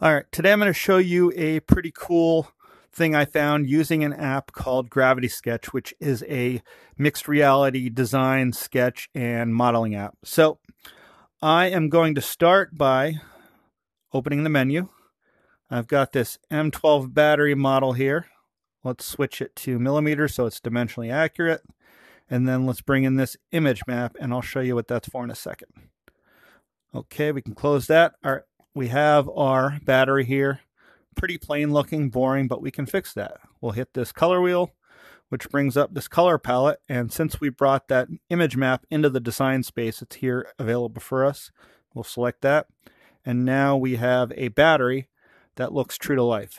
All right, today I'm going to show you a pretty cool thing I found using an app called Gravity Sketch, which is a mixed reality design, sketch, and modeling app. So I am going to start by opening the menu. I've got this M12 battery model here. Let's switch it to millimeters so it's dimensionally accurate. And then let's bring in this image map and I'll show you what that's for in a second. Okay, we can close that. All right, we have our battery here. Pretty plain looking, boring, but we can fix that. We'll hit this color wheel, which brings up this color palette. And since we brought that image map into the design space, it's here available for us. We'll select that. And now we have a battery that looks true to life.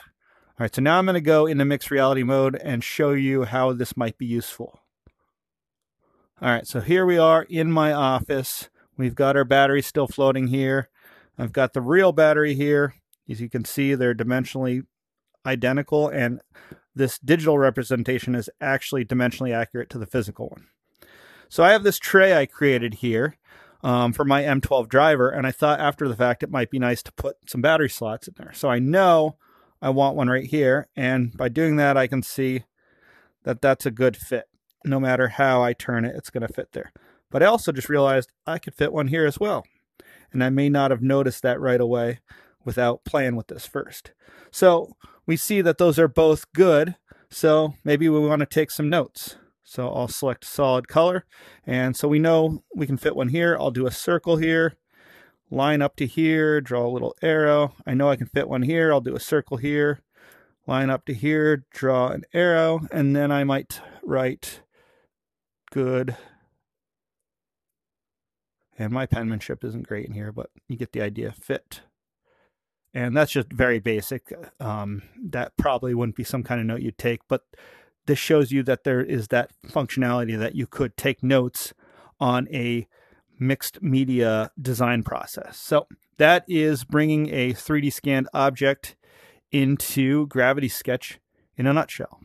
All right, so now I'm going to go into mixed reality mode and show you how this might be useful. All right, so here we are in my office. We've got our battery still floating here. I've got the real battery here. As you can see, they're dimensionally identical, and this digital representation is actually dimensionally accurate to the physical one. So I have this tray I created here um, for my M12 driver, and I thought after the fact it might be nice to put some battery slots in there. So I know I want one right here, and by doing that, I can see that that's a good fit. No matter how I turn it, it's going to fit there. But I also just realized I could fit one here as well and I may not have noticed that right away without playing with this first. So we see that those are both good, so maybe we want to take some notes. So I'll select solid color, and so we know we can fit one here. I'll do a circle here, line up to here, draw a little arrow. I know I can fit one here. I'll do a circle here, line up to here, draw an arrow, and then I might write good and my penmanship isn't great in here, but you get the idea. Fit. And that's just very basic. Um, that probably wouldn't be some kind of note you'd take, but this shows you that there is that functionality that you could take notes on a mixed media design process. So that is bringing a 3D scanned object into Gravity Sketch in a nutshell.